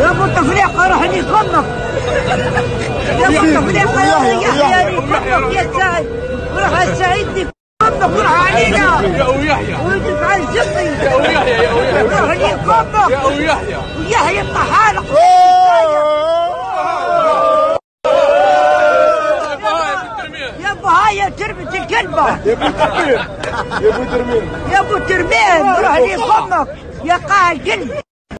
يا ابو تفريقه روح لي فمك يا ابو تفريقه يا يحيى لي فمك يا سعيد. روح السعيد لي فمك وروح علينا. يا أبو يحيى ويدفع الجطي يا أبو يحيى يا أبو يحيى. روح لي فمك يا أبو يحيى. ويحيى الطحالق. يا أبو هاي تربة الكلبة يا أبو ترميم يا أبو ترميم يا أبو ترميم روح لي فمك يا قاع الكلب